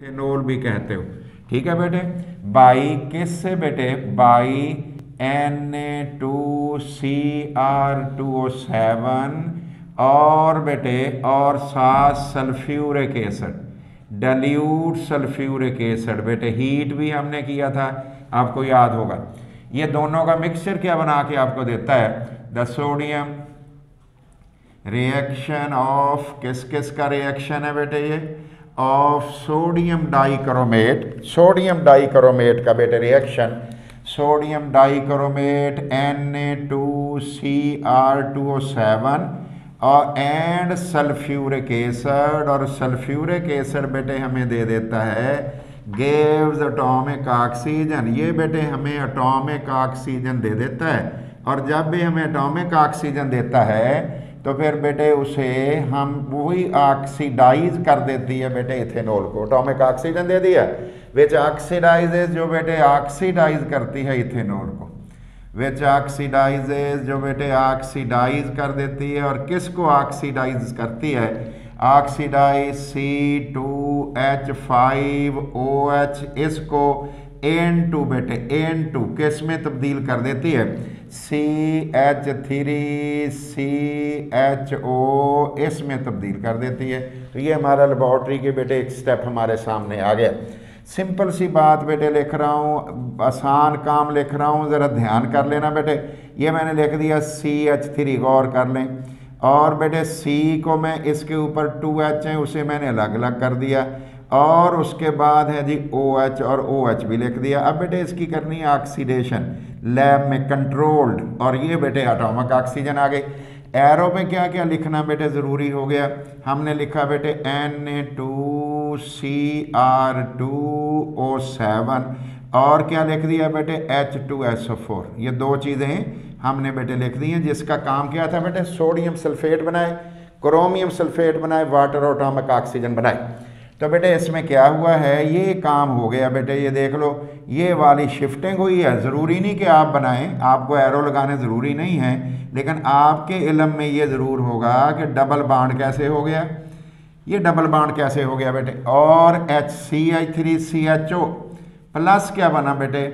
Ethanol भी कहते हो। ठीक है बेटे? बाई किस से बेटे? By N A two C R two O seven और बेटे, और सात sulphuric acid dilute sulphuric acid. बेटे हीट भी हमने किया था, आपको याद होगा। ये दोनों का मिक्सचर क्या बना के आपको देता है? द सोडियम रिएक्शन ऑफ़ किस किस का रिएक्शन है बेटे ये? Of sodium dichromate sodium dichromate का बेटे reaction sodium dichromate N A two C R two O seven और एंड सल्फ्यूरिक एसिड और सल्फ्यूरिक एसिड बेटे हमें दे देता है गेव्स अटोमिक ऑक्सीजन ये बेटे हमें अटोमिक ऑक्सीजन दे देता है। और जब भी हमें अटोमिक ऑक्सीजन देता है तो फिर बेटे उसे हम वही ऑक्सीडाइज कर देती है बेटे इथेनॉल को। अटोमिक ऑक्सीजन दे दिया। विच ऑक्सीडाइजेज जो बेटे ऑक्सीडाइज करती है इथेनॉल को। विच ऑक्सीडाइजेज जो बेटे ऑक्सीडाइज कर देती है और किसको ऑक्सीडाइज करती है? Oxidise C two H five O H इसको एन टू बेटे एन टू किसमें तब्दील कर देती है? C H three C H O, इसमें तब्दील कर देती है। तो ये हमारा लेबॉर्ट्री के बेटे, एक स्टेप हमारे सामने आ गया। सिंपल सी बात बेटे, लिख रहा हूँ, आसान काम लिख रहा हूँ, ज़रा ध्यान कर लेना बेटे। ये मैंने लिख दिया सी एच थ्री, गौर कर लें। और बेटे, सी को मैं इसके ऊपर टू एच है, उसे मैंने अलग अलग कर दिया। और उसके बाद है जी ओ OH और ओ OH भी लिख दिया। अब बेटे, इसकी करनी है ऑक्सीडेशन लैब में कंट्रोल्ड, और ये बेटे एटॉमिक ऑक्सीजन आ गई। एरो में क्या क्या लिखना बेटे ज़रूरी हो गया? हमने लिखा बेटे N A two C R two O seven और क्या लिख दिया बेटे? एच टू एस फोर ये दो चीज़ें हमने बेटे लिख दी हैं, जिसका काम क्या था बेटे? सोडियम सल्फेट बनाए, क्रोमियम सल्फेट बनाए, वाटर और अटोमिक ऑक्सीजन बनाए। तो बेटे, इसमें क्या हुआ है? ये काम हो गया बेटे, ये देख लो। ये वाली शिफ्टिंग हुई है। ज़रूरी नहीं कि आप बनाएँ। आपको एरो लगाने ज़रूरी नहीं है। लेकिन आपके इलम में ये ज़रूर होगा कि डबल बाड कैसे हो गया। ये डबल बाड कैसे हो गया बेटे? और H C H three C H O plus क्या बना बेटे?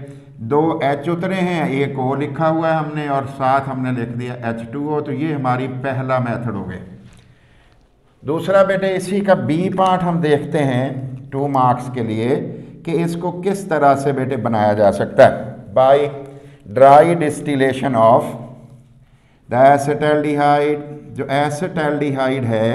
दो एच उतरे हैं, एक ओ लिखा हुआ है हमने और साथ हमने लिख दिया एच टू ओ तो ये हमारी पहला मेथड हो गया। दूसरा बेटे, इसी का बी पार्ट हम देखते हैं टू मार्क्स के लिए कि इसको किस तरह से बेटे बनाया जा सकता है। By dry distillation of the acetaldehyde जो एसिटल्डिहाइड है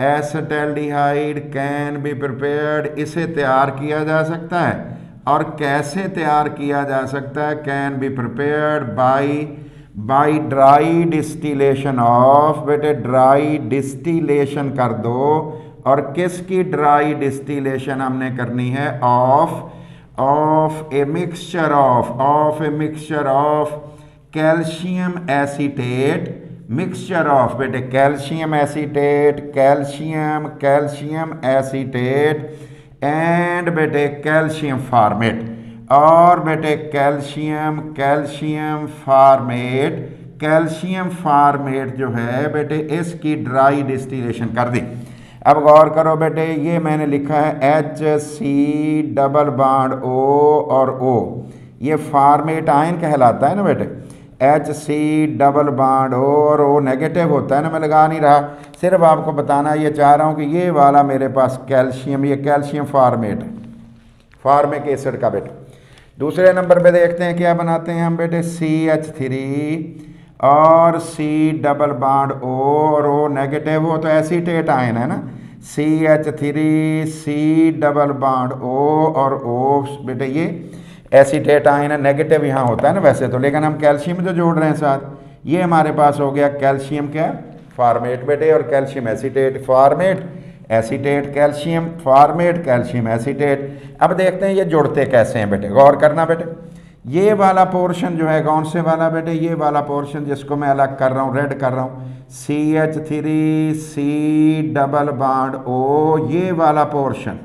एसिटल्डिहाइड कैन बी प्रिपेयर्ड इसे तैयार किया जा सकता है। और कैसे तैयार किया जा सकता है? Can be prepared by by dry distillation of बेटे ड्राई डिस्टिलेशन कर दो, और किसकी ड्राई डिस्टिलेशन हमने करनी है? Of of a mixture of of a mixture of calcium acetate mixture of बेटे calcium acetate calcium calcium acetate and बेटे कैल्शियम फार्मेट और बेटे calcium calcium formate calcium formate जो है बेटे इसकी ड्राई डिस्टिलेशन कर दी। अब गौर करो बेटे, ये मैंने लिखा है H C double bond O और ओ ये फार्मेट आयन कहलाता है ना बेटे? H C double bond O और ओ नेगेटिव होता है ना, मैं लगा नहीं रहा। सिर्फ़ आपको बताना ये चाह रहा हूँ कि ये वाला मेरे पास कैल्शियम, ये कैल्शियम फार्मेट है। फार्मिक एसिड का बेटा। दूसरे नंबर पे देखते हैं, क्या बनाते हैं हम बेटे? सी एच थ्री और सी डबल बाड ओ और ओ नेगेटिव हो तो एसीटेट आयन है ना? C H three C double bond O और ओ बेटे ये एसीटेट आयन है नेगेटिव यहाँ होता है ना वैसे तो लेकिन हम कैल्शियम जो जोड़ रहे हैं साथ, ये हमारे पास हो गया कैल्शियम क्या? फार्मेट बेटे, और calcium acetate formate acetate, calcium, formate, calcium acetate. अब देखते हैं ये जुड़ते कैसे हैं बेटे, गौर करना बेटे। ये वाला पोर्शन जो है, कौन से वाला बेटे? ये वाला पोर्शन जिसको मैं अलग कर रहा हूँ, रेड कर रहा हूँ। C H three C double bond O ये वाला पोर्शन।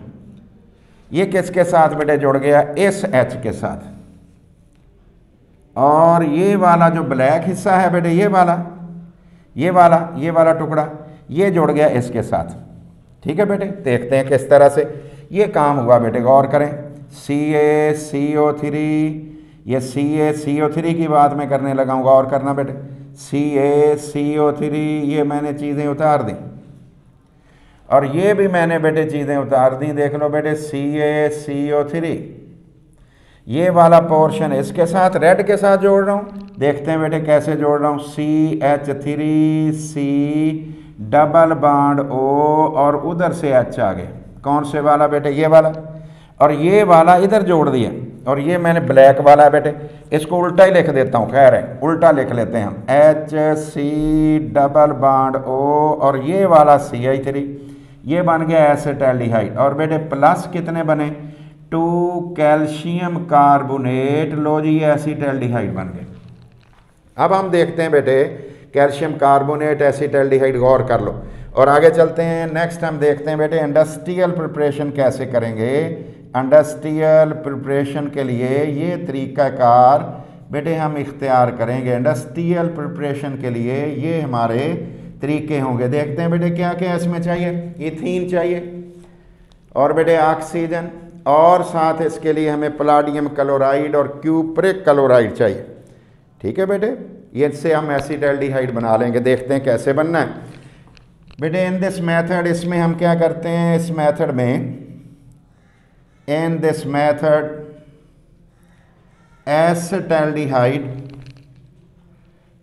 ये किसके साथ बेटे जुड़ गया? इस एच के साथ। और ये वाला जो ब्लैक हिस्सा है बेटे, ये वाला ये वाला ये वाला टुकड़ा, ये जुड़ गया इसके साथ। ठीक है बेटे? देखते हैं किस तरह से। ये काम हुआ बेटे, गौर करें। सी ए सी ओ थ्री ये सी ए सी ओ थ्री की बात मैं करने लगा हूँ, गौर करना बेटे। C A C O three ये मैंने चीज़ें उतार दी। और ये भी मैंने बेटे चीज़ें उतार दी, देख लो बेटे C A C O three ये वाला पोर्शन इसके साथ रेड के साथ जोड़ रहा हूँ। देखते हैं बेटे कैसे जोड़ रहा हूँ। C H three C double bond O और उधर से एच आ गए कौन से वाला बेटे? ये वाला। और ये वाला इधर जोड़ दिया। और ये मैंने ब्लैक वाला है बेटे। इसको उल्टा ही लिख देता हूँ, खैर है, उल्टा लिख लेते हैं H C double bond O और ये वाला सी आई थ्री ये बन गया एसिटल्डिहाइड और बेटे प्लस कितने बने? टू कैल्शियम कार्बोनेट लो जी एसिटल्डिहाइड बन गए। अब हम देखते हैं बेटे कैल्शियम कार्बोनेट एसिटल्डिहाइड गौर कर लो। और आगे चलते हैं नेक्स्ट हम देखते हैं बेटे इंडस्ट्रियल प्रिपरेशन कैसे करेंगे? इंडस्ट्रियल प्रिपरेशन के लिए ये तरीक़ाकार बेटे हम इख्तियार करेंगे। इंडस्ट्रियल प्रिपरेशन के लिए ये हमारे तरीके होंगे। देखते हैं बेटे क्या क्या इसमें चाहिए? इथीन चाहिए। और बेटे ऑक्सीजन और साथ इसके लिए हमें प्लाडियम क्लोराइड और क्यूप्रिक क्लोराइड चाहिए। ठीक है बेटे? ये इससे हम एसिडल्डिहाइड बना लेंगे। देखते हैं कैसे बनना है। बेटे इन दिस मेथड इसमें हम क्या करते हैं? इस मेथड में in this method acetaldehyde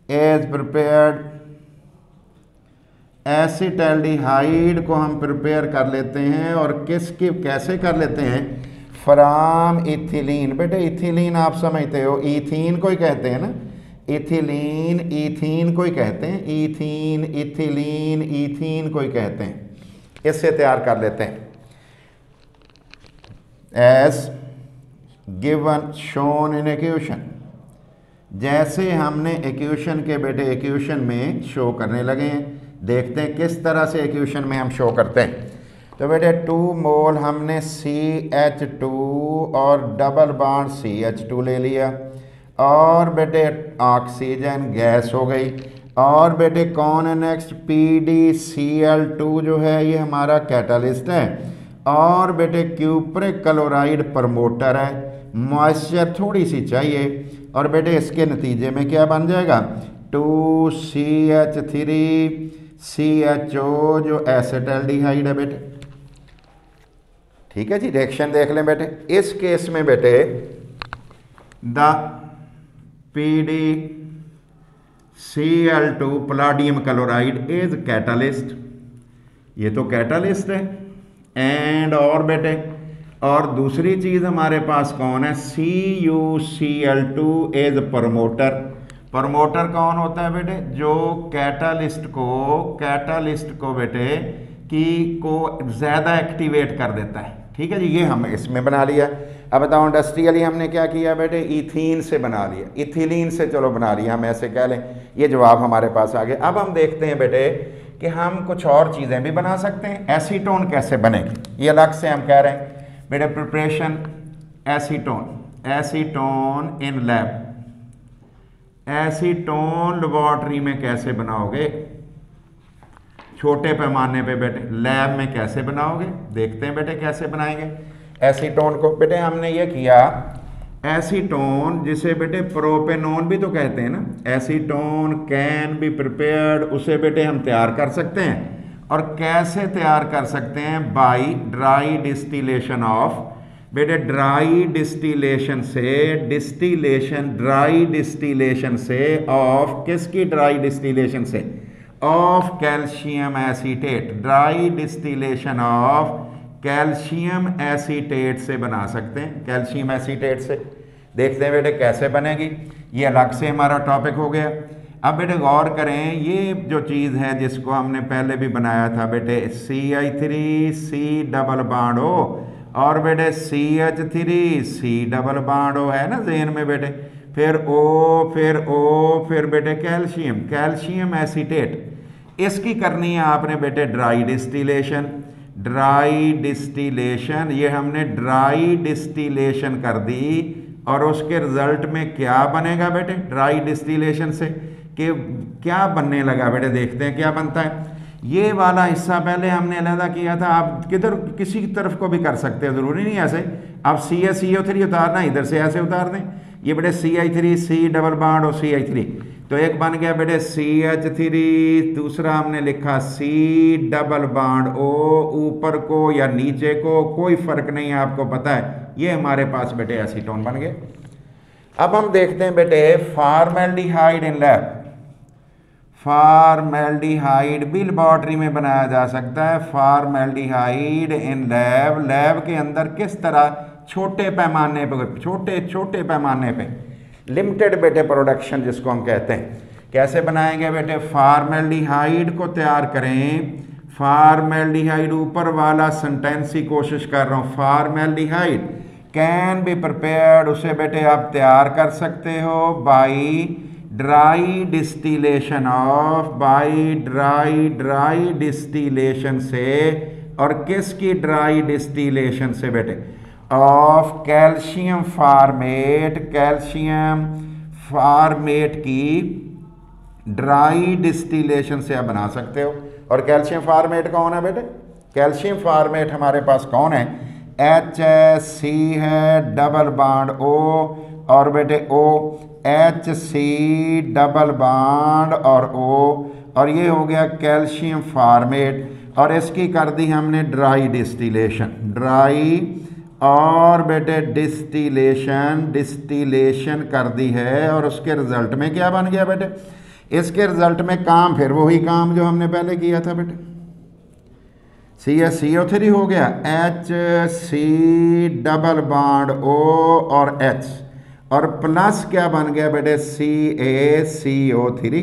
is prepared acetaldehyde को हम प्रिपेयर कर लेते हैं और किसकी, कैसे कर लेते हैं? फ्राम इथिलीन बेटे इथिलीन आप समझते हो इथीन को ही कहते हैं ना। इथिलीन, इथीन को ही कहते हैं। इथीन, इथिलीन, इथीन को ही कहते हैं। इससे तैयार कर लेते हैं। As given shown in equation जैसे हमने एक्यूशन के बेटे एक्यूशन में शो करने लगे हैं, देखते हैं किस तरह से एक्यूशन में हम शो करते हैं। तो बेटे टू मोल हमने सी एच टू और double bond C H to ले लिया। और बेटे ऑक्सीजन गैस हो गई। और बेटे, कौन है next P D C L two जो है, ये हमारा कैटलिस्ट है। और बेटे क्यूप्रिक क्लोराइड प्रमोटर है। मॉइस्चर थोड़ी सी चाहिए। और बेटे, इसके नतीजे में क्या बन जाएगा? Two C H three C H O जो एसिटल्डिहाइड है बेटे। ठीक है जी रिएक्शन देख लें बेटे। इस केस में बेटे the P D C L two palladium chloride is catalyst ये तो कैटालिस्ट है। एंड और बेटे, और दूसरी चीज़ हमारे पास कौन है? C U C L two is promoter promoter कौन होता है बेटे? जो कैटालिस्ट को कैटालिस्ट को बेटे, की को ज़्यादा एक्टिवेट कर देता है। ठीक है जी, ये हम इसमें बना लिया। अब बताओ इंडस्ट्रियली हमने क्या किया बेटे? इथीन से बना लिया। इथिलीन से चलो बना लिया, हम ऐसे कह लें। ये जवाब हमारे पास आ गया। अब हम देखते हैं बेटे कि हम कुछ और चीज़ें भी बना सकते हैं। एसीटोन कैसे बनेगी? ये अलग से हम कह रहे हैं। बेटे preparation acetone acetone in lab acetone laboratory में कैसे बनाओगे? छोटे पैमाने पे बेटे लैब में कैसे बनाओगे? देखते हैं बेटे कैसे बनाएँगे। एसीटोन को। बेटे, हमने ये किया, एसीटोन जिसे बेटे प्रोपेनोन भी तो कहते हैं ना, एसीटोन, कैन बी प्रिपेयर्ड, उसे बेटे हम तैयार कर सकते हैं। और कैसे तैयार कर सकते हैं? बाई ड्राई डिस्टिलेशन ऑफ़, बेटे ड्राई डिस्टिलेशन से, डिस्टिलेशन, ड्राई डिस्टिलेशन से, ऑफ़ किसकी ड्राई डिस्टिलेशन से? Of calcium acetate, dry distillation of calcium acetate से बना सकते हैं। कैल्शियम एसीटेट से। देखते हैं बेटे, कैसे बनेगी? ये अलग से हमारा टॉपिक हो गया। अब बेटे, गौर करें, ये जो चीज़ है जिसको हमने पहले भी बनाया था बेटे सी I three C double bond. O और बेटे C H three C double bond है ना जेन में बेटे? फिर ओ फिर ओ फिर बेटे, कैल्शियम। Calcium acetate. इसकी करनी है आपने बेटे, ड्राई डिस्टिलेशन। ड्राई डिस्टिलेशन ये हमने ड्राई डिस्टिलेशन कर दी, और उसके रिज़ल्ट में क्या बनेगा बेटे? ड्राई डिस्टिलेशन से कि क्या बनने लगा बेटे? देखते हैं क्या बनता है। ये वाला हिस्सा पहले हमने अलहदा किया था। आप किधर, किसी तरफ़ को भी कर सकते हैं, ज़रूरी नहीं ऐसे। आप C S C O three उतारना, इधर से ऐसे उतार दें। ये बेटे सी आई थ्री सी डबल बाड और सी आई थ्री। तो एक बन गया बेटे सी एच थ्री, दूसरा हमने लिखा सी डबल बाड ओ ऊपर को या नीचे को, कोई फ़र्क नहीं है, आपको पता है। ये हमारे पास बेटे एसीटोन बन गए। अब हम देखते हैं बेटे फार्मेल्डिहाइड इन लैब फार्मेल्डिहाइड भी लेबॉर्ट्री में बनाया जा सकता है। फार्मेल्डिहाइड इन लैब लैब के अंदर किस तरह छोटे पैमाने पे, छोटे छोटे पैमाने पे लिमिटेड बेटे प्रोडक्शन जिसको हम कहते हैं। कैसे बनाएँगे बेटे? फार्मेल्डिहाइड को तैयार करें। फार्मेल्डिहाइड ऊपर वाला सेंटेंस की कोशिश कर रहा हूँ। फार्मेल्डिहाइड कैन बी प्रिपेयर्ड उसे बेटे आप तैयार कर सकते हो by dry distillation of by dry dry distillation से। और किसकी ड्राई डिस्टिलेशन से बेटे? Of calcium formate calcium formate की ड्राई डिस्टिलेशन से आप बना सकते हो। और कैल्शियम फार्मेट कौन है बेटे? कैल्शियम फार्मेट हमारे पास कौन है? एच एस सी है डबल बाड ओ और बेटे ओ एच सी डबल बाड और ओ और ये हो गया कैल्शियम फार्मेट और इसकी कर दी हमने ड्राई डिस्टिलेशन ड्राई और बेटे डिस्टिलेशन डिस्टिलेशन कर दी है और उसके रिज़ल्ट में क्या बन गया बेटे? इसके रिज़ल्ट में काम, फिर वही काम जो हमने पहले किया था बेटे। C S C O three हो गया H C double bond O और एच और प्लस क्या बन गया बेटे? C A C O three.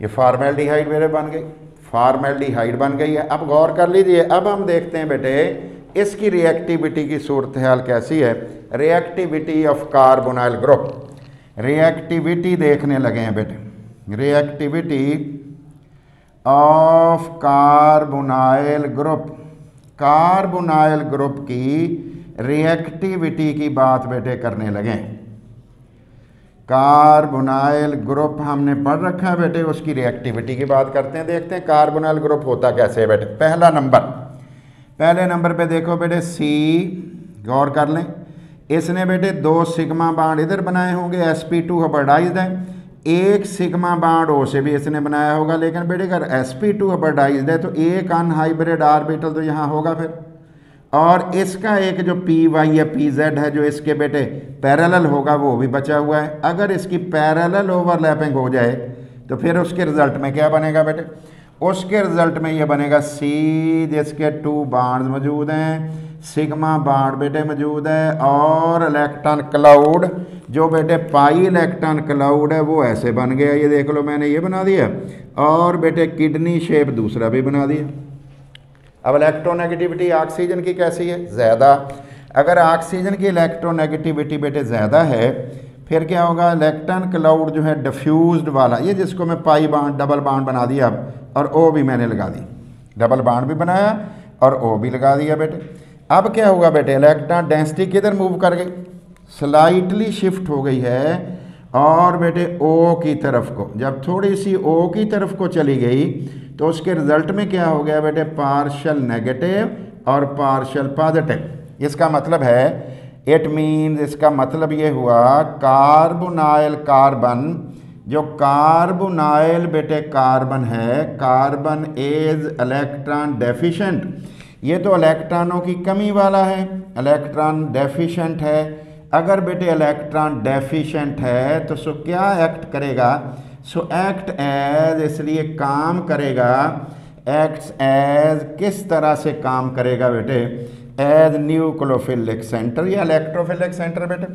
ये फार्मेल्डिहाइड मेरे बन गई फार्मेल्डिहाइड बन गई है। अब गौर कर लीजिए, अब हम देखते हैं बेटे इसकी रिएक्टिविटी की सूरत हाल कैसी है? Reactivity of carbonyl group reactivity देखने लगे हैं बेटे। Reactivity of carbonyl group carbonyl group की रिएक्टिविटी की बात बेटे करने लगे कार्बोनाइल ग्रुप हमने पढ़ रखा है बेटे, उसकी रिएक्टिविटी की बात करते हैं, देखते हैं कार्बोनाइल ग्रुप होता कैसे है बेटे। पहला नंबर पहले नंबर पे देखो बेटे सी गौर कर लें। इसने बेटे दो सिग्मा बाड इधर बनाए होंगे एस पी टू हबरडाइज है। एक सिग्मा बाड ओ से भी इसने बनाया होगा, लेकिन बेटे अगर एस पी टू हबरडाइज है तो एक अनहाइब्रिड आर्बिटल तो यहाँ होगा फिर। और इसका एक जो पी वाई या पी जेड है, जो इसके बेटे पैरेलल होगा, वो भी बचा हुआ है। अगर इसकी पैरेलल ओवरलैपिंग हो जाए तो फिर उसके रिज़ल्ट में क्या बनेगा बेटे? उसके रिज़ल्ट में ये बनेगा सी जिसके टू बाड मौजूद हैं, सिग्मा बाड बेटे मौजूद है, और इलेक्ट्रॉन क्लाउड जो बेटे पाई इलेक्ट्रॉन क्लाउड है, वो ऐसे बन गया, ये देख लो मैंने, ये बना दिया, और बेटे किडनी शेप दूसरा भी बना दिया। अब इलेक्ट्रोनेगेटिविटी ऑक्सीजन की कैसी है? ज़्यादा। अगर ऑक्सीजन की इलेक्ट्रोनेगेटिविटी बेटे ज़्यादा है फिर क्या होगा? इलेक्ट्रॉन क्लाउड जो है डिफ्यूज्ड वाला, ये जिसको मैं पाई बाड डबल बाड बना दिया अब और ओ भी मैंने लगा दी। डबल बाड भी बनाया, और ओ भी लगा दिया बेटे। अब क्या होगा बेटे? इलेक्ट्रॉन डेंसिटी किधर मूव कर गई? स्लाइटली शिफ्ट हो गई है, और बेटे ओ की तरफ़ को। जब थोड़ी सी ओ की तरफ़ को चली गई तो उसके रिज़ल्ट में क्या हो गया बेटे? पार्शल नेगेटिव और पार्शल पॉजिटिव इसका मतलब है इट मीन्स इसका मतलब ये हुआ कार्बोनाइल कार्बन जो कार्बोनाइल बेटे कार्बन है कार्बन इज़ इलेक्ट्रॉन डेफिशिएंट ये तो इलेक्ट्रॉनों की कमी वाला है इलेक्ट्रॉन डेफिशिएंट है। अगर बेटे इलेक्ट्रॉन डेफिशिएंट है तो सो क्या एक्ट करेगा? सो एक्ट एज इसलिए काम करेगा एक्ट एज किस तरह से काम करेगा बेटे? एज न्यूक्लोफिलिक सेंटर या इलेक्ट्रोफिलिक सेंटर बेटे?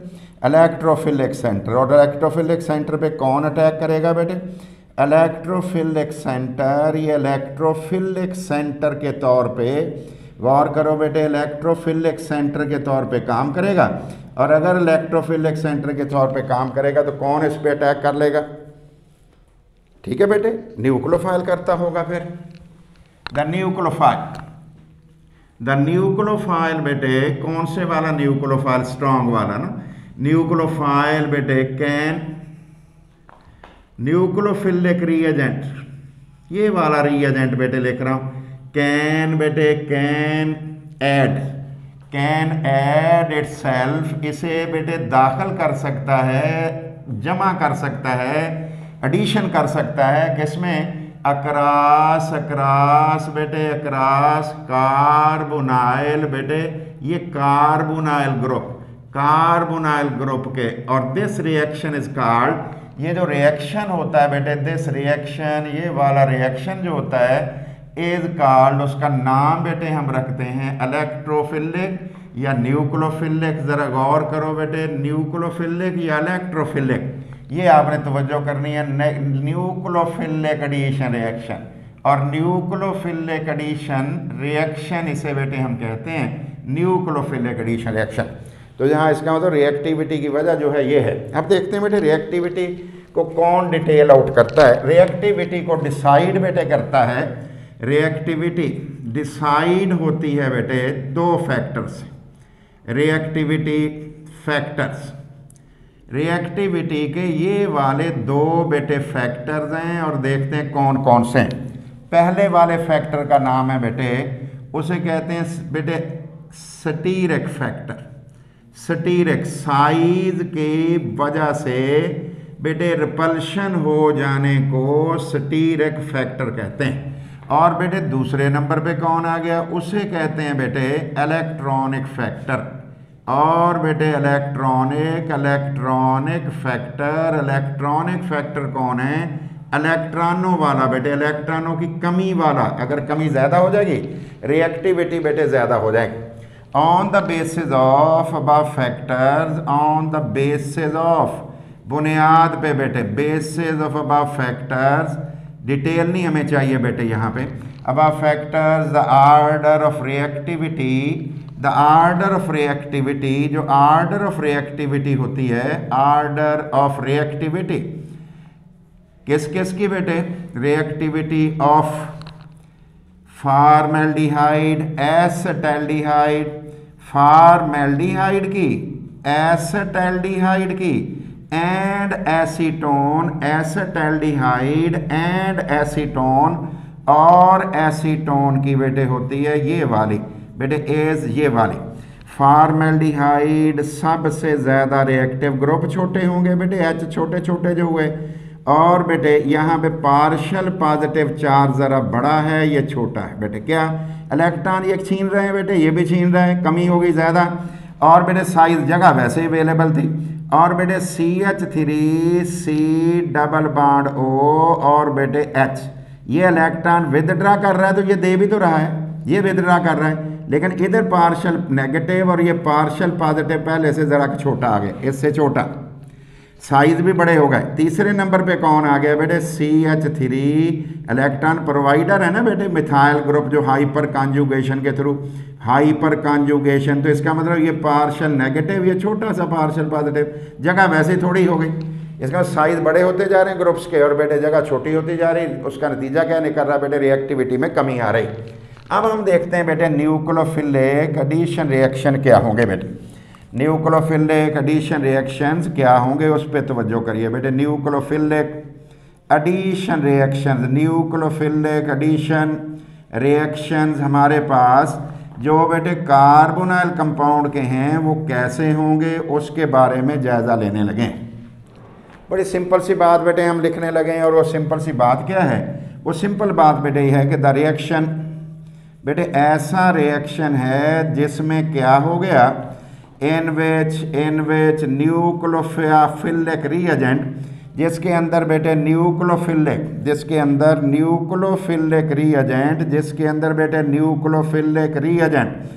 इलेक्ट्रोफिलिक सेंटर और इलेक्ट्रोफिलिक सेंटर पे कौन अटैक करेगा बेटे? इलेक्ट्रोफिलिक सेंटर ये इलेक्ट्रोफिलिक सेंटर के तौर पे गौर करो बेटे इलेक्ट्रोफिलिक सेंटर के तौर पे काम करेगा। और अगर इलेक्ट्रोफिलिक सेंटर के तौर पे काम करेगा तो कौन इस पर अटैक कर लेगा? ठीक है बेटे? न्यूक्लोफाइल करता होगा फिर। द न्यूक्लोफाइल द न्यूक्लोफाइल बेटे कौन से वाला न्यूक्लोफाइल स्ट्रॉन्ग वाला ना? न्यूक्लोफाइल बेटे कैन न्यूक्लोफिलिक रिएजेंट ये वाला रिएजेंट बेटे लिख रहा हूँ। कैन बेटे, can add can add itself इसे बेटे दाखिल कर सकता है, जमा कर सकता है एडिशन कर सकता है, किसमें? अक्रास अक्रास बेटे, अक्रास कार्बोनाइल बेटे, ये कार्बोनाइल ग्रुप कार्बोनाइल ग्रुप के, और दिस रिएक्शन इज़ कॉल्ड ये जो रिएक्शन होता है बेटे दिस रिएक्शन ये वाला रिएक्शन जो होता है इज़ कार्ड उसका नाम बेटे हम रखते हैं इलेक्ट्रोफिलिक या न्यूक्लोफिलिक ज़रा गौर करो बेटे न्यूक्लोफिलिक या इलेक्ट्रोफिलिक ये आपने तवज्जो करनी है न्यूक्लोफिलिक एडिशन रिएक्शन और न्यूक्लोफिलिक एडिशन रिएक्शन इसे बेटे हम कहते हैं न्यूक्लोफिलिक एडिशन रिएक्शन तो यहाँ इसका मतलब रिएक्टिविटी की वजह जो है ये है। अब देखते हैं बेटे रिएक्टिविटी को कौन डिटेल आउट करता है? रिएक्टिविटी को डिसाइड बेटे करता है। रिएक्टिविटी डिसाइड होती है बेटे दो फैक्टर्स रिएक्टिविटी फैक्टर्स रिएक्टिविटी के ये वाले दो बेटे फैक्टर्स हैं और देखते हैं कौन कौन से पहले वाले फैक्टर का नाम है बेटे, उसे कहते हैं बेटे सटीरक फैक्टर सटीरक साइज़ की वजह से बेटे रिपल्शन हो जाने को सटीरिक फैक्टर कहते हैं। और बेटे दूसरे नंबर पे कौन आ गया? उसे कहते हैं बेटे इलेक्ट्रॉनिक फैक्टर और बेटे electronic electronic factor electronic factor कौन है? इलेक्ट्रॉनों वाला बेटे, इलेक्ट्रॉनों की कमी वाला। अगर कमी ज़्यादा हो जाएगी रिएक्टिविटी बेटे ज़्यादा हो जाएगी। ऑन द बेसिस ऑफ़ अब factors on the basis of बुनियाद पे बेटे बेसिस ऑफ़ अब फैक्टर्स डिटेल नहीं हमें चाहिए बेटे यहाँ पे। अब factors the order of reactivity the order of reactivity जो आर्डर ऑफ़ रिएक्टिविटी होती है आर्डर ऑफ़ रिएक्टिविटी किस किस की बेटे? Reactivity of formaldehyde acetaldehyde formaldehyde की एसटेल्डिहाइड की। And acetone acetaldehyde and acetone और एसीटोन की बेटे होती है ये वाली। बेटे, एज ये वाली। फार्मेल्डिहाइड सबसे ज़्यादा रिएक्टिव ग्रुप छोटे होंगे बेटे एच छोटे छोटे जो हुए। और बेटे, यहाँ पे पार्शल पॉजिटिव चार्ज ज़रा बड़ा है, ये छोटा है। बेटे, क्या? इलेक्ट्रॉन ये छीन रहे हैं बेटे, ये भी छीन रहे हैं, कमी हो गई ज़्यादा। और बेटे साइज़ जगह वैसे ही अवेलेबल थी। और बेटे C H three C double bond O और बेटे एच ये इलेक्ट्रॉन विदड्रा कर रहा है तो ये दे भी तो रहा है, ये विदड्रा कर रहा है। लेकिन इधर पार्शल नेगेटिव और ये पार्शल पॉजिटिव पहले से ज़रा छोटा आ गया, इससे छोटा। साइज़ भी बड़े हो गए। तीसरे नंबर पे कौन आ गया बेटे? C H three electron provider है ना बेटे? मिथाइल ग्रुप जो हाइपर कॉन्जुगेशन के थ्रू हाइपर कॉन्जुगेशन तो इसका मतलब ये पार्शल नेगेटिव ये छोटा सा पार्शल पॉजिटिव जगह वैसे थोड़ी हो गई। इसका साइज़ बड़े होते जा रहे हैं ग्रुप्स के और बेटे जगह छोटी होती जा रही। उसका नतीजा क्या निकल रहा बेटे? रिएक्टिविटी में कमी आ रही। अब हम देखते हैं बेटे न्यूक्लोफिलिक एडिशन रिएक्शन क्या होंगे बेटे? न्यूक्लोफिलिक एडिशन रिएक्शंस क्या होंगे? उस पर तवज्जो करिए बेटे nucleophilic addition reactions nucleophilic addition reactions हमारे पास जो बेटे कार्बोनाइल कंपाउंड के हैं, वो कैसे होंगे? उसके बारे में जायज़ा लेने लगे। बड़ी सिंपल सी बात बेटे हम लिखने लगे और वो सिंपल सी बात क्या है? वो सिंपल बात बेटे ये है कि द रिएक्शन बेटे, ऐसा रिएक्शन है जिसमें क्या हो गया? इन विच इन विच न्यूक्लोफिलिक रिएजेंट जिसके अंदर बेटे न्यूक्लोफिलिक जिसके अंदर न्यूक्लोफिलिक रीएजेंट जिसके अंदर बेटे न्यूक्लोफिलिक रीएजेंट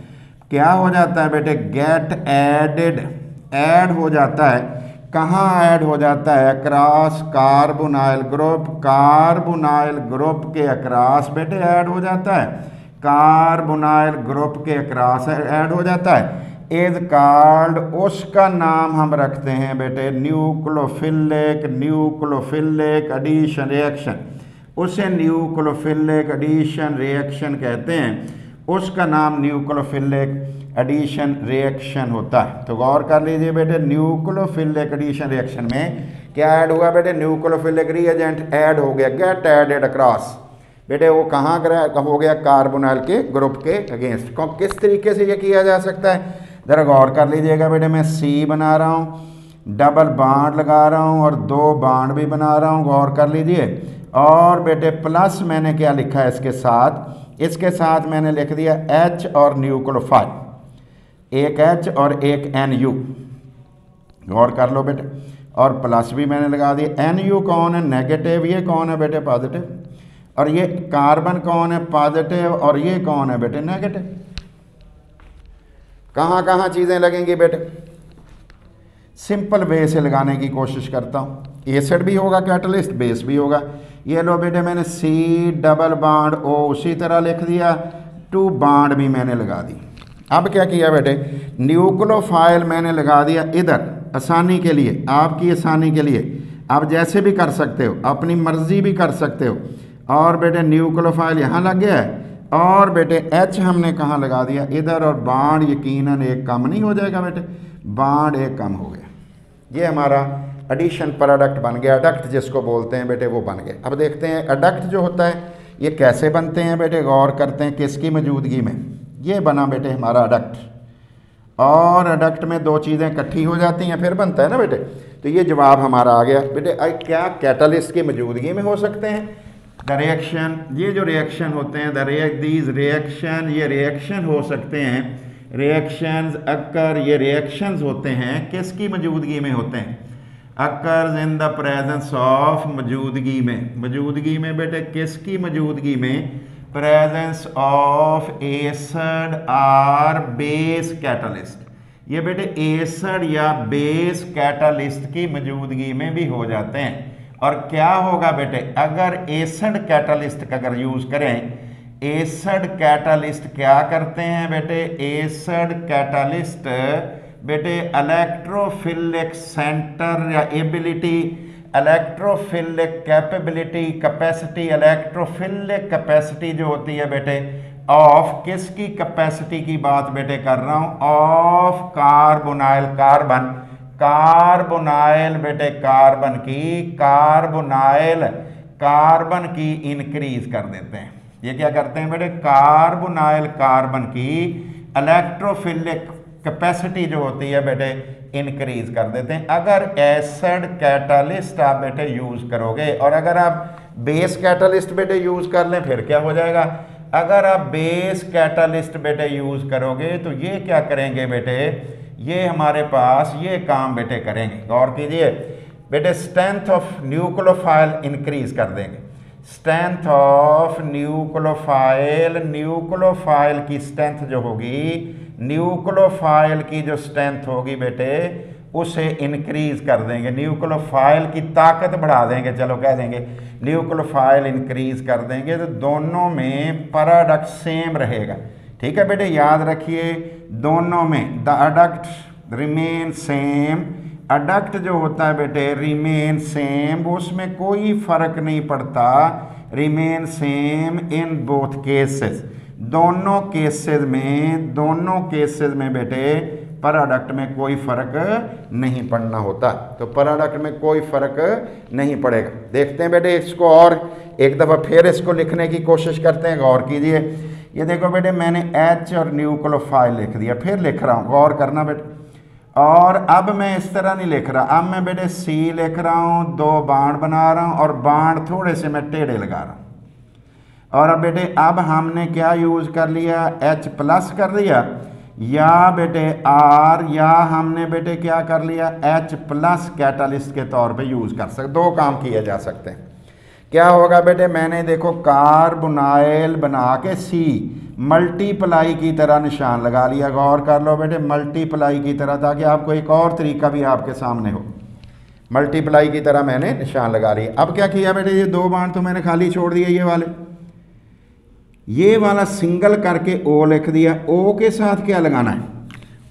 क्या हो जाता है बेटे? गेट एडेड ऐड हो जाता है। कहाँ ऐड हो जाता है? Across carbonyl group carbonyl group के अक्रॉस बेटे ऐड हो जाता है। कार्बोनाइल ग्रुप के अक्रॉस ऐड हो जाता है। इज़ कार्ड, उसका नाम हम रखते हैं बेटे, न्यूक्लोफिलिक न्यूक्लोफिलिक एडिशन रिएक्शन उसे न्यूक्लोफिलिक एडिशन रिएक्शन कहते हैं। उसका नाम न्यूक्लोफिलिक एडिशन रिएक्शन होता है। तो गौर कर लीजिए बेटे, न्यूक्लोफिलिक एडिशन रिएक्शन में क्या ऐड हुआ बेटे? न्यूक्लोफिलिक रिएजेंट ऐड हो गया गेट एडेड अक्रॉस बेटे, वो कहाँ हो गया कार्बोनाइल के ग्रुप के अगेंस्ट किस तरीके से ये किया जा सकता है? ज़रा गौर कर लीजिएगा बेटे, मैं सी बना रहा हूँ डबल बाड लगा रहा हूँ और दो बाड भी बना रहा हूँ, गौर कर लीजिए। और बेटे प्लस मैंने क्या लिखा है इसके साथ? इसके साथ मैंने लिख दिया एच और न्यूक्लोफाइल एक एच और एक एन यू गौर कर लो बेटे। और प्लस भी मैंने लगा दिया। एन यू कौन है? नेगेटिव ये कौन है बेटे? पॉजिटिव और ये कार्बन कौन है? पॉजिटिव। और ये कौन है बेटे? नेगेटिव। कहाँ कहाँ चीज़ें लगेंगी बेटे? सिंपल वे से लगाने की कोशिश करता हूँ। एसिड भी होगा, कैटलिस्ट बेस भी होगा। ये लो बेटे, मैंने सी, डबल बाड, ओ, उसी तरह लिख दिया। टू बाड भी मैंने लगा दी। अब क्या किया बेटे? न्यूक्लोफाइल मैंने लगा दिया इधर, आसानी के लिए, आपकी आसानी के लिए। आप जैसे भी कर सकते हो, अपनी मर्ज़ी भी कर सकते हो। और बेटे न्यूक्लोफाइल यहाँ लग गया है। और बेटे एच हमने कहाँ लगा दिया? इधर और बाढ़ यकीनन एक कम नहीं हो जाएगा बेटे। बाढ़ एक कम हो गया। ये हमारा एडिशन प्रोडक्ट बन गया। अडक्ट जिसको बोलते हैं बेटे वो बन गए अब देखते हैं अडक्ट जो होता है, ये कैसे बनते हैं बेटे? गौर करते हैं किसकी मौजूदगी में। ये बना बेटे हमारा अडक्ट और अडक्ट में दो चीज़ें इकट्ठी हो जाती हैं, फिर बनता है ना बेटे? तो ये जवाब हमारा आ गया। बेटे क्या कैटलिस्ट की मौजूदगी में हो सकते हैं? द रिएक्शन ये जो रिएक्शन होते हैं द रिएक्ट दीज रिएक्शन ये रिएक्शन हो सकते हैं। रिएक्शंस अक्कर ये रिएक्शंस होते हैं, किसकी मौजूदगी में होते हैं? Occurs in the presence of मौजूदगी में। मौजूदगी में बेटे, किसकी मौजूदगी में? Presence of acid or base catalyst ये बेटे एसड या बेस कैटलिस्ट की मौजूदगी में भी हो जाते हैं। और क्या होगा बेटे? अगर एसड कैटलिस्ट का अगर यूज़ करें, एसड कैटलिस्ट क्या करते हैं बेटे? एसड कैटलिस्ट बेटे इलेक्ट्रोफिलिक सेंटर या ability electrophilic capability capacity electrophilic capacity जो होती है बेटे ऑफ़ किसकी कैपेसिटी की बात बेटे कर रहा हूँ? ऑफ़ कार्बोनाइल कार्बन कार्बोनाइल बेटे कार्बन की, कार्बोनाइल, कार्बन की इंक्रीज कर देते हैं। ये क्या करते हैं बेटे? कार्बोनाइल, कार्बन की इलेक्ट्रोफिलिक कैपेसिटी जो होती है बेटे इंक्रीज कर देते हैं। अगर एसिड कैटालिस्ट आप बेटे यूज़ करोगे, और अगर आप बेस कैटालिस्ट बेटे यूज़ कर लें, फिर क्या हो जाएगा? अगर आप बेस कैटालिस्ट बेटे यूज़ करोगे तो ये क्या करेंगे बेटे? ये हमारे पास ये काम बेटे करेंगे। गौर कीजिए, बेटे स्ट्रेंथ ऑफ़ न्यूक्लोफाइल इंक्रीज कर देंगे। स्ट्रेंथ ऑफ़ न्यूक्लोफाइल न्यूक्लोफाइल की स्ट्रेंथ जो होगी न्यूक्लोफाइल की जो स्ट्रेंथ होगी बेटे, उसे इंक्रीज कर देंगे। न्यूक्लोफाइल की ताकत बढ़ा देंगे, चलो कह देंगे। न्यूक्लोफाइल इंक्रीज कर देंगे तो दोनों में प्रोडक्ट सेम रहेगा। ठीक है बेटे, याद रखिए, दोनों में the adduct remain same adduct जो होता है बेटे रिमेन सेम उसमें कोई फ़र्क नहीं पड़ता। Remain same in both cases दोनों केसेस में, दोनों केसेस में बेटे प्रोडक्ट में कोई फ़र्क नहीं पड़ना होता। तो प्रोडक्ट में कोई फ़र्क नहीं पड़ेगा। देखते हैं बेटे इसको और, एक दफ़ा फिर इसको लिखने की कोशिश करते हैं, गौर कीजिए। ये देखो बेटे, मैंने एच और न्यूक्लोफाइल लिख दिया, फिर लिख रहा हूँ, गौर करना बेटे। और अब मैं इस तरह नहीं लिख रहा, अब मैं बेटे सी लिख रहा हूँ, दो बाण बना रहा हूँ, और बाण थोड़े से मैं टेढ़े लगा रहा हूँ। और अब बेटे, अब हमने क्या यूज़ कर लिया? एच प्लस कर लिया या बेटे आर या हमने बेटे क्या कर लिया? एच प्लस कैटलिस्ट के तौर पे यूज़ कर सकते दो काम किए जा सकते हैं। क्या होगा बेटे? मैंने देखो कार्बोनाइल बना के सी मल्टीप्लाई की तरह निशान लगा लिया। गौर कर लो बेटे मल्टीप्लाई की तरह, ताकि आपको एक और तरीका भी आपके सामने हो। मल्टीप्लाई की तरह मैंने निशान लगा लिया। अब क्या किया बेटे? ये दो बाण तो मैंने खाली छोड़ दिया ये वाले। ये वाला सिंगल करके ओ लिख दिया। ओ के साथ क्या लगाना है?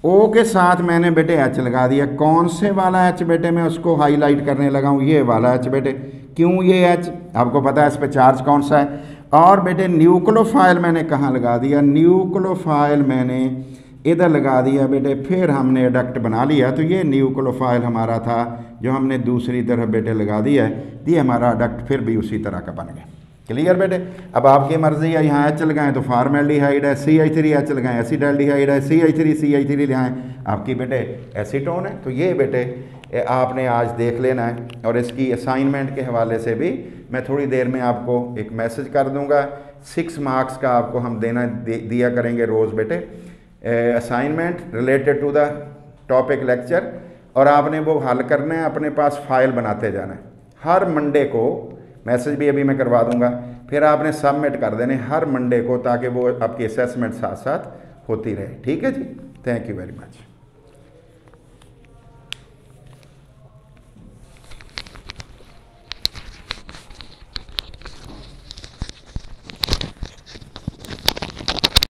ओ के साथ मैंने बेटे एच लगा दिया। कौन से वाला एच बेटे? मैं उसको हाईलाइट करने लगा हूँ। ये वाला एच बेटे। क्यों ये एच आपको पता है इस पर चार्ज कौन सा है? और बेटे न्यूक्लोफाइल मैंने कहाँ लगा दिया? न्यूक्लोफाइल मैंने इधर लगा दिया बेटे, फिर हमने एडक्ट बना लिया। तो ये न्यूक्लोफाइल हमारा था, जो हमने दूसरी तरफ़ बेटे लगा दिया है। ये हमारा अडक्ट फिर भी उसी तरह का बन गया। क्लियर बेटे? अब आपकी मर्ज़ी है, यहाँ एच लगाएँ तो फार्मेल्डिहाइड है सी एच थ्री एच लगाएँ एसिडल्डिहाइड है C H three C H three लगाएँ। आपकी बेटे एसीटोन है तो ये बेटे आपने आज देख लेना है और इसकी असाइनमेंट के हवाले से भी मैं थोड़ी देर में आपको एक मैसेज कर दूँगा। सिक्स मार्क्स का आपको हम देना, दे, दिया करेंगे रोज़ बेटे। Assignment related to the topic lecture और आपने वो हल करना है, अपने पास फ़ाइल बनाते जाना है। हर मंडे को मैसेज भी अभी मैं करवा दूँगा। फिर आपने सबमिट कर देने हर मंडे को ताकि वो आपकी असेसमेंट साथ साथ होती रहे। ठीक है जी? Thank you very much